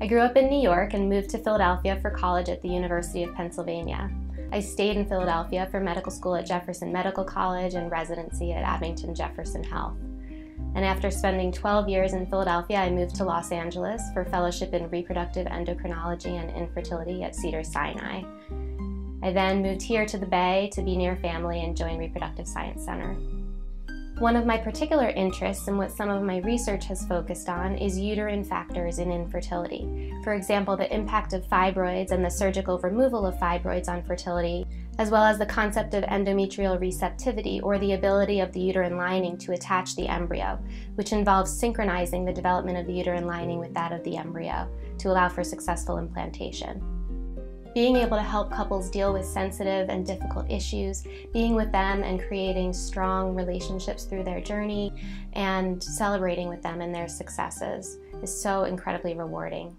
I grew up in New York and moved to Philadelphia for college at the University of Pennsylvania. I stayed in Philadelphia for medical school at Jefferson Medical College and residency at Abington Jefferson Health. And after spending 12 years in Philadelphia, I moved to Los Angeles for fellowship in reproductive endocrinology and infertility at Cedars-Sinai. I then moved here to the Bay to be near family and join Reproductive Science Center. One of my particular interests and what some of my research has focused on is uterine factors in infertility. For example, the impact of fibroids and the surgical removal of fibroids on fertility, as well as the concept of endometrial receptivity or the ability of the uterine lining to attach the embryo, which involves synchronizing the development of the uterine lining with that of the embryo to allow for successful implantation being able to help couples deal with sensitive and difficult issues, being with them and creating strong relationships through their journey, and celebrating with them and their successes is so incredibly rewarding.